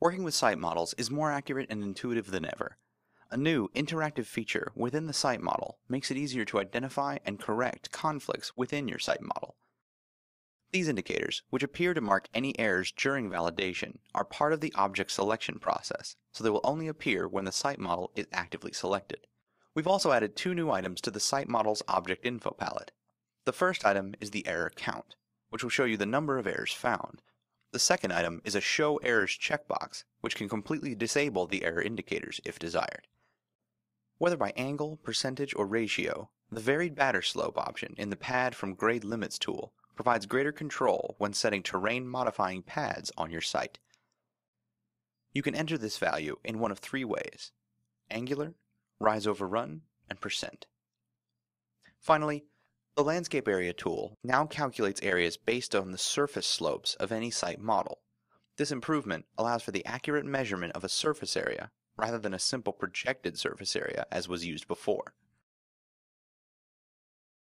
Working with site models is more accurate and intuitive than ever. A new interactive feature within the site model makes it easier to identify and correct conflicts within your site model. These indicators, which appear to mark any errors during validation, are part of the object selection process, so they will only appear when the site model is actively selected. We've also added two new items to the site model's object info palette. The first item is the error count, which will show you the number of errors found. The second item is a show errors checkbox, which can completely disable the error indicators if desired. Whether by angle, percentage, or ratio, the varied batter slope option in the pad from grade limits tool provides greater control when setting terrain modifying pads on your site. You can enter this value in one of three ways angular, rise over run, and percent. Finally, the landscape area tool now calculates areas based on the surface slopes of any site model. This improvement allows for the accurate measurement of a surface area rather than a simple projected surface area as was used before.